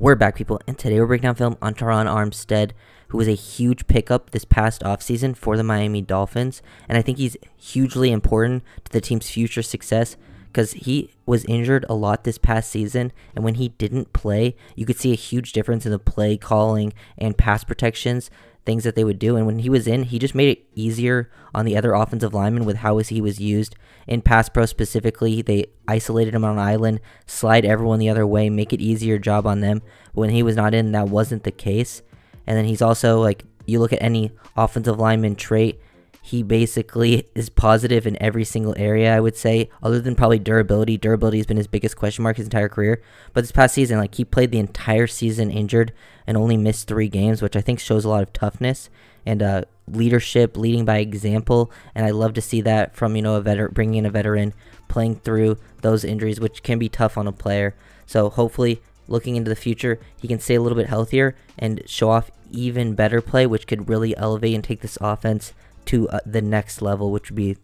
We're back, people, and today we're breaking down film on Terron Armstead, who was a huge pickup this past offseason for the Miami Dolphins, and I think he's hugely important to the team's future success because he was injured a lot this past season, and when he didn't play, you could see a huge difference in the play calling and pass protections things that they would do. And when he was in, he just made it easier on the other offensive linemen with how he was used. In pass pro specifically, they isolated him on an island, slide everyone the other way, make it easier job on them. When he was not in, that wasn't the case. And then he's also like, you look at any offensive lineman trait, he basically is positive in every single area, I would say, other than probably durability. Durability has been his biggest question mark his entire career. But this past season, like he played the entire season injured and only missed three games, which I think shows a lot of toughness and uh, leadership, leading by example. And I love to see that from, you know, a veteran, bringing in a veteran, playing through those injuries, which can be tough on a player. So hopefully, looking into the future, he can stay a little bit healthier and show off even better play, which could really elevate and take this offense to uh, the next level, which would be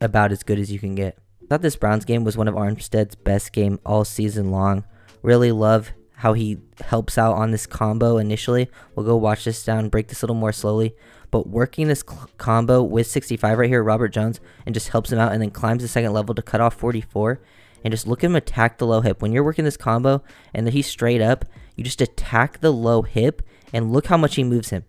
about as good as you can get. I thought this Browns game was one of Armstead's best game all season long. Really love how he helps out on this combo initially. We'll go watch this down, break this a little more slowly. But working this combo with 65 right here, Robert Jones, and just helps him out and then climbs the second level to cut off 44. And just look at him attack the low hip. When you're working this combo and then he's straight up, you just attack the low hip and look how much he moves him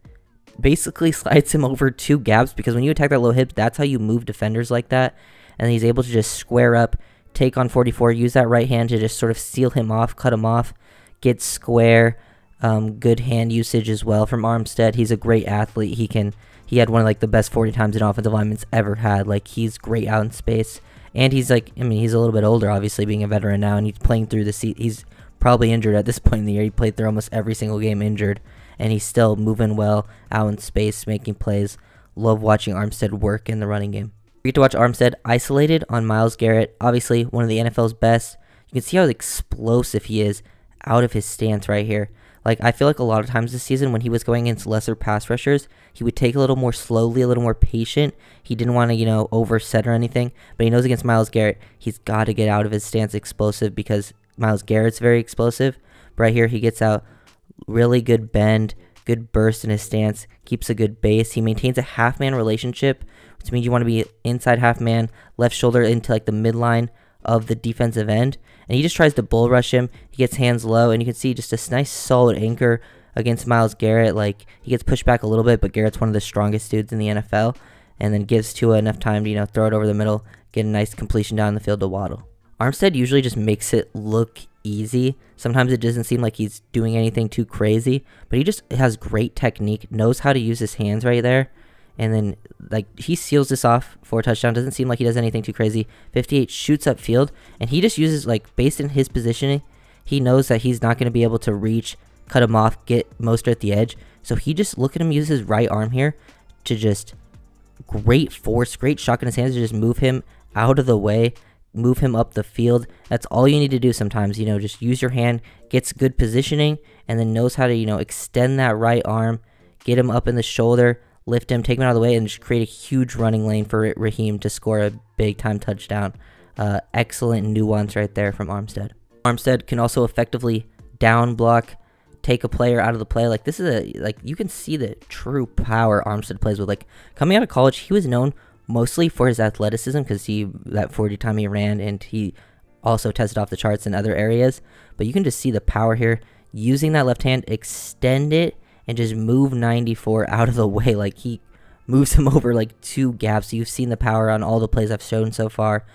basically slides him over two gaps because when you attack that low hip, that's how you move defenders like that. And he's able to just square up, take on 44, use that right hand to just sort of seal him off, cut him off, get square. Um, good hand usage as well from Armstead. He's a great athlete. He can he had one of like the best 40 times an offensive lineman's ever had. Like he's great out in space. And he's like, I mean, he's a little bit older, obviously, being a veteran now, and he's playing through the seat. He's probably injured at this point in the year. He played through almost every single game injured and he's still moving well out in space, making plays. Love watching Armstead work in the running game. We get to watch Armstead isolated on Myles Garrett, obviously one of the NFL's best. You can see how explosive he is out of his stance right here. Like I feel like a lot of times this season when he was going against lesser pass rushers, he would take a little more slowly, a little more patient. He didn't want to, you know, overset or anything. But he knows against Myles Garrett, he's got to get out of his stance explosive because Myles Garrett's very explosive. But right here, he gets out really good bend, good burst in his stance, keeps a good base. He maintains a half man relationship, which means you want to be inside half man, left shoulder into like the midline of the defensive end. And he just tries to bull rush him. He gets hands low, and you can see just this nice solid anchor against Myles Garrett. Like he gets pushed back a little bit, but Garrett's one of the strongest dudes in the NFL. And then gives Tua enough time to, you know, throw it over the middle, get a nice completion down the field to Waddle. Armstead usually just makes it look easy. Sometimes it doesn't seem like he's doing anything too crazy, but he just has great technique, knows how to use his hands right there. And then, like, he seals this off for a touchdown. Doesn't seem like he does anything too crazy. 58 shoots up field, and he just uses, like, based in his positioning, he knows that he's not going to be able to reach, cut him off, get Mostert at the edge. So he just, look at him use his right arm here to just great force, great shock in his hands to just move him out of the way move him up the field. That's all you need to do sometimes. You know, just use your hand, gets good positioning, and then knows how to, you know, extend that right arm, get him up in the shoulder, lift him, take him out of the way, and just create a huge running lane for Raheem to score a big time touchdown. Uh, excellent nuance right there from Armstead. Armstead can also effectively down block, take a player out of the play. Like this is a like you can see the true power Armstead plays with. Like coming out of college, he was known mostly for his athleticism because he that 40 time he ran and he also tested off the charts in other areas. But you can just see the power here. Using that left hand, extend it and just move 94 out of the way. Like he moves him over like two gaps. You've seen the power on all the plays I've shown so far.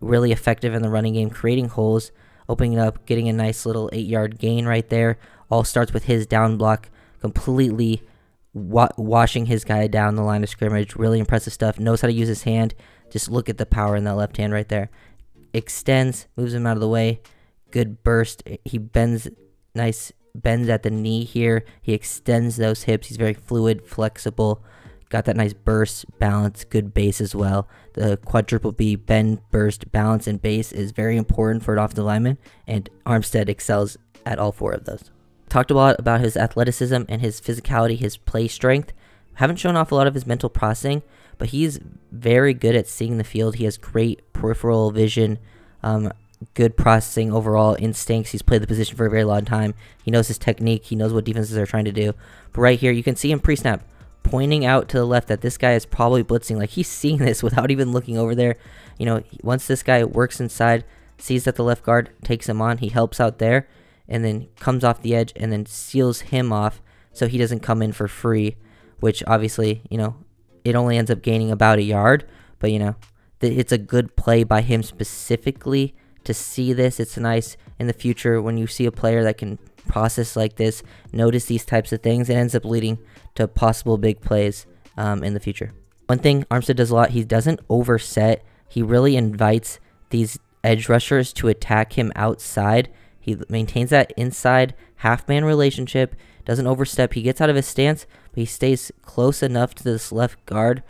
Really effective in the running game, creating holes, opening up, getting a nice little eight yard gain right there. All starts with his down block completely wa- washing his guy down the line of scrimmage. Really impressive stuff. Knows how to use his hand. Just look at the power in that left hand right there. Extends, moves him out of the way. Good burst. He bends, nice bends at the knee here. He extends those hips. He's very fluid, flexible. Got that nice burst, balance, good base as well. The quadruple B, bend, burst, balance, and base is very important for an offensive lineman, and Armstead excels at all four of those. Talked a lot about his athleticism and his physicality, his play strength. Haven't shown off a lot of his mental processing, but he's very good at seeing the field. He has great peripheral vision. Um, good processing overall instincts. He's played the position for a very long time. He knows his technique. He knows what defenses are trying to do. But right here, you can see him pre-snap pointing out to the left that this guy is probably blitzing. Like he's seeing this without even looking over there. You know, once this guy works inside, sees that the left guard takes him on, he helps out there, and then comes off the edge and then seals him off so he doesn't come in for free, which obviously, you know, it only ends up gaining about a yard. But, you know, it's a good play by him specifically to see this. It's nice in the future when you see a player that can process like this, notice these types of things, it ends up leading to possible big plays um, in the future. One thing Armstead does a lot, he doesn't overset. He really invites these edge rushers to attack him outside. He maintains that inside half man relationship, doesn't overstep. He gets out of his stance, but he stays close enough to this left guard,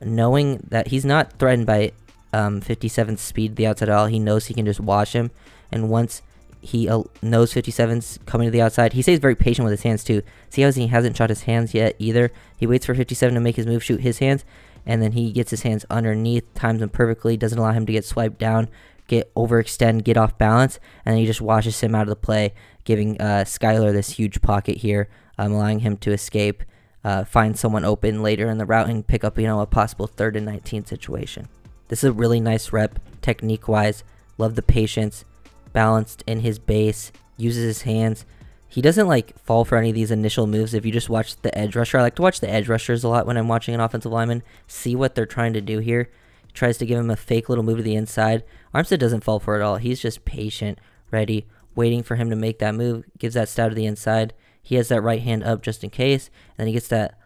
knowing that he's not threatened by um, 57's speed the outside at all. He knows he can just watch him. And once he uh, knows 57's coming to the outside, he stays very patient with his hands too. See how he hasn't shot his hands yet either. He waits for 57 to make his move, shoot his hands, and then he gets his hands underneath, times them perfectly, doesn't allow him to get swiped down, get overextend, get off balance, and then he just washes him out of the play, giving uh, Skylar this huge pocket here, um, allowing him to escape, uh, find someone open later in the route, and pick up you know a possible third and 19 situation. This is a really nice rep, technique wise. Love the patience, balanced in his base, uses his hands. He doesn't like fall for any of these initial moves. If you just watch the edge rusher, I like to watch the edge rushers a lot when I'm watching an offensive lineman, see what they're trying to do here. He tries to give him a fake little move to the inside. Armstead doesn't fall for it all. He's just patient, ready, waiting for him to make that move, gives that stab to the inside. He has that right hand up just in case, and then he gets that,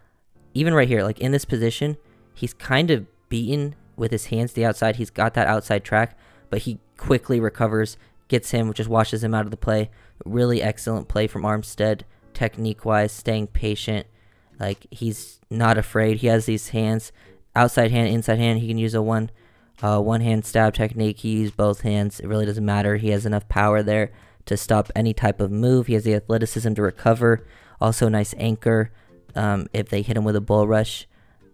even right here, like in this position, he's kind of beaten with his hands to the outside. He's got that outside track, but he quickly recovers, gets him, which just washes him out of the play. Really excellent play from Armstead, technique wise, staying patient. Like he's not afraid. He has these hands, outside hand, inside hand. He can use a one, uh, one hand stab technique. He used both hands. It really doesn't matter. He has enough power there to stop any type of move. He has the athleticism to recover. Also, nice anchor um, if they hit him with a bull rush.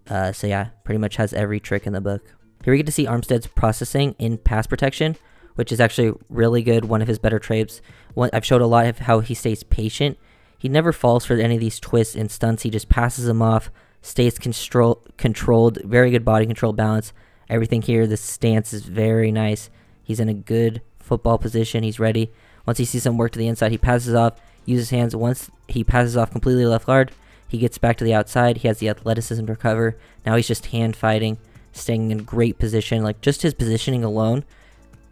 Uh, so yeah, pretty much has every trick in the book. Here we get to see Armstead's processing in pass protection, which is actually really good. One of his better traits. One, I've showed a lot of how he stays patient. He never falls for any of these twists and stunts. He just passes them off, stays control, controlled, very good body control balance. Everything here, the stance is very nice. He's in a good football position. He's ready. Once he sees some work to the inside, he passes off, uses hands. Once he passes off completely left guard, he gets back to the outside. He has the athleticism to recover. Now he's just hand fighting, staying in great position. Like just his positioning alone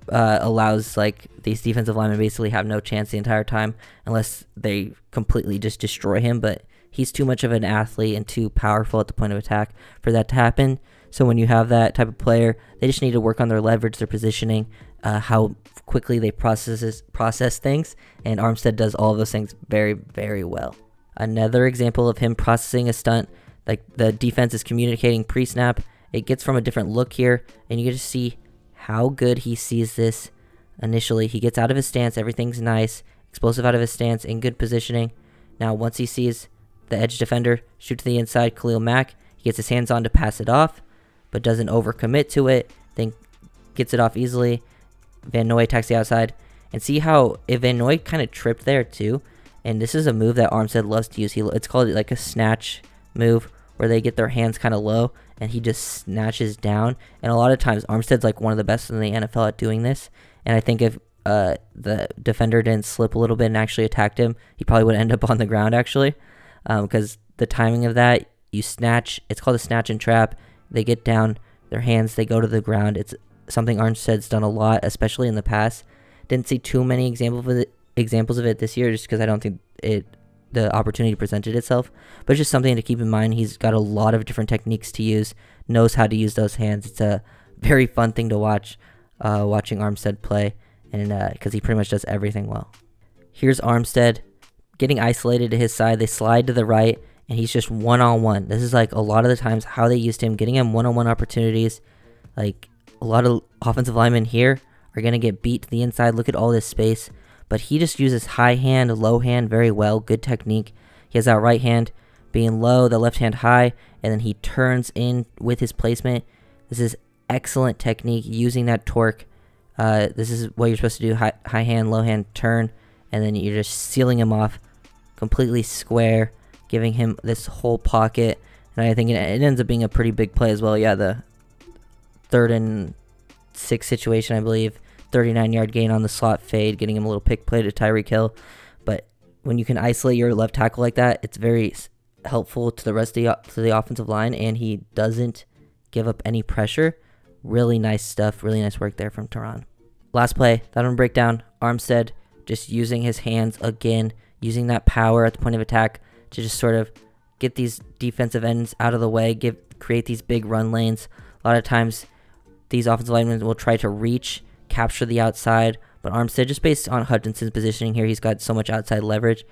uh, allows like these defensive linemen basically have no chance the entire time unless they completely just destroy him. But he's too much of an athlete and too powerful at the point of attack for that to happen. So when you have that type of player, they just need to work on their leverage, their positioning, uh, how quickly they process process things, and Armstead does all those things very very well. Another example of him processing a stunt, like the defense is communicating pre-snap. It gets from a different look here, and you get to see how good he sees this initially. He gets out of his stance, everything's nice, explosive out of his stance, in good positioning. Now, once he sees the edge defender shoot to the inside, Khalil Mack, he gets his hands on to pass it off, but doesn't overcommit to it, then gets it off easily. Van Noy attacks the outside. And see how if Van Noy kind of tripped there too, and this is a move that Armstead loves to use. He it's called like a snatch move where they get their hands kind of low and he just snatches down. And a lot of times Armstead's like one of the best in the NFL at doing this. And I think if uh, the defender didn't slip a little bit and actually attacked him, he probably would end up on the ground actually, because um, the timing of that you snatch. It's called a snatch and trap. They get down, their hands they go to the ground. It's something Armstead's done a lot, especially in the past. Didn't see too many examples of it examples of it this year just because I don't think it the opportunity presented itself. But it's just something to keep in mind. He's got a lot of different techniques to use, knows how to use those hands. It's a very fun thing to watch, uh, watching Armstead play, and because uh, he pretty much does everything well. Here's Armstead getting isolated to his side. They slide to the right, and he's just one on one. This is like a lot of the times how they used him, getting him one on one opportunities. Like a lot of offensive linemen here are going to get beat to the inside. Look at all this space but he just uses high hand, low hand very well. Good technique. He has that right hand being low, the left hand high, and then he turns in with his placement. This is excellent technique using that torque Uh, this is what you're supposed to do: high, high hand, low hand, turn, and then you're just sealing him off completely square, giving him this whole pocket. And I think it, it ends up being a pretty big play as well. Yeah, the third and six situation, I believe. 39 yard gain on the slot fade, getting him a little pick play to Tyreek Hill. But when you can isolate your left tackle like that, it's very helpful to the rest of the, to the offensive line, and he doesn't give up any pressure. Really nice stuff. Really nice work there from Terron. Last play, that one breakdown. Armstead just using his hands again, using that power at the point of attack to just sort of get these defensive ends out of the way, give create these big run lanes. A lot of times, these offensive linemen will try to reach, capture the outside, but Armstead, just based on Hutchinson's positioning here, he's got so much outside leverage.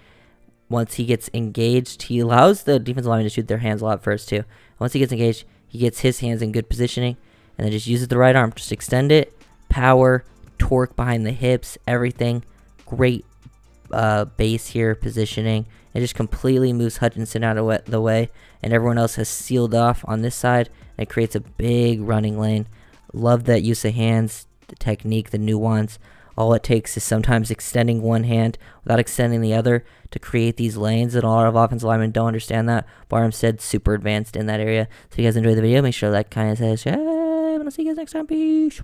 Once he gets engaged, he allows the defensive lineman to shoot their hands a lot first too. Once he gets engaged, he gets his hands in good positioning, and then just uses the right arm, just extend it, power, torque behind the hips, everything. Great uh, base here, positioning. It just completely moves Hutchinson out of the way, and everyone else has sealed off on this side. And it creates a big running lane. Love that use of hands, the technique, the nuance. All it takes is sometimes extending one hand without extending the other to create these lanes, and a lot of offensive linemen don't understand that. But said super advanced in that area. So if you guys enjoyed the video, make sure like, kind of, subscribe, and I'll see you guys next time. Peace.